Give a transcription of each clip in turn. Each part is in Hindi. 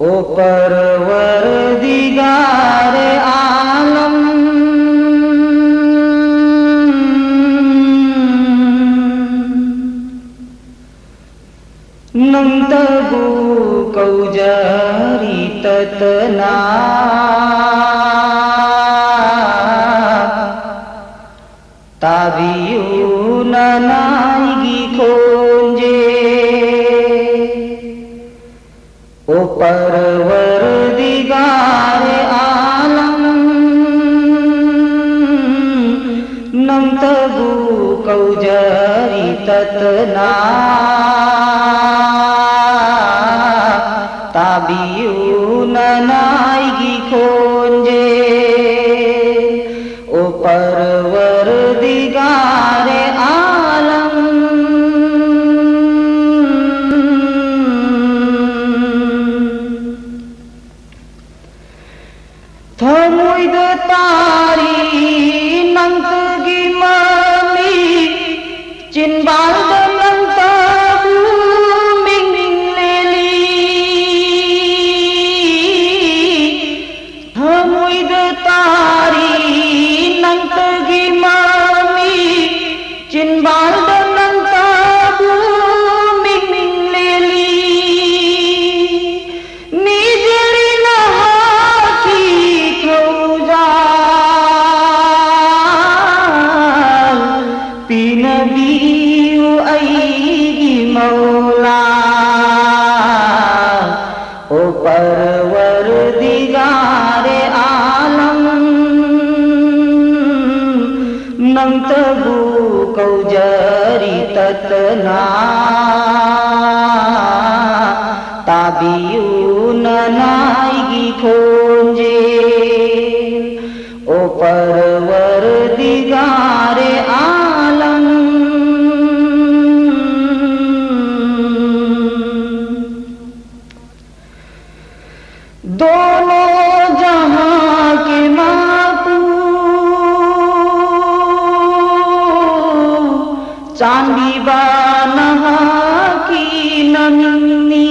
ও পরবর দিগার আলম। নন্তবু কৌজারি ততনা। তাবিউ না परवर दिगार आलम नंतगु कौजरी ततना ताबियु ननाइगी खोंजे ओ परवर दिगार आलम Memtebu kau jari tetena Tabiun naigi kunjil O parwa चांदी की नन्नी।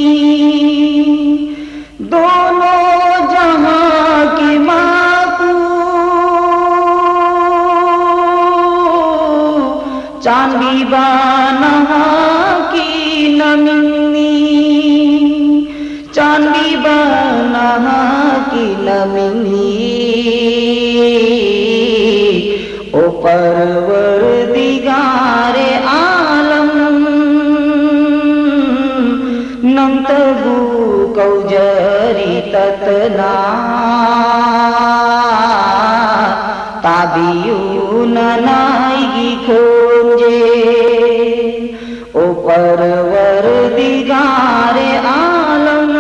दोनों जहाँ की मापू चांदी बानहा की नन्नी। की ओ परवर कौजरी ततना। ताबियु ननाइगी खोंजे। ओ परवर दिगारे आलम।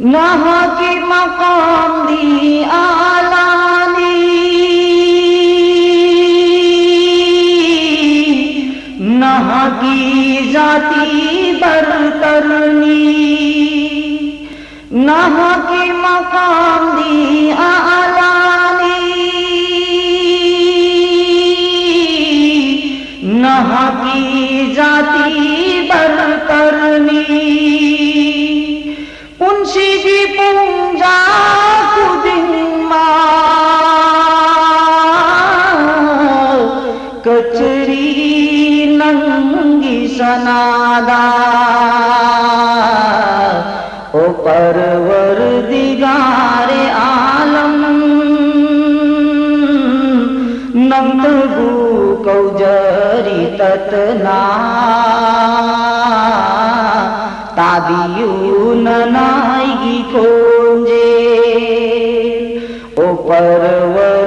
नहा की मकाम दी नहा की मकाम दी आलानी। नहा पुंशी पूंजा कुदिमा कचरी नंगी सनादा ও পরবর দিগারে আলম। নন্দু কৌজরি ততনা তাদিউ নানাই খোঁজে। ও পরবর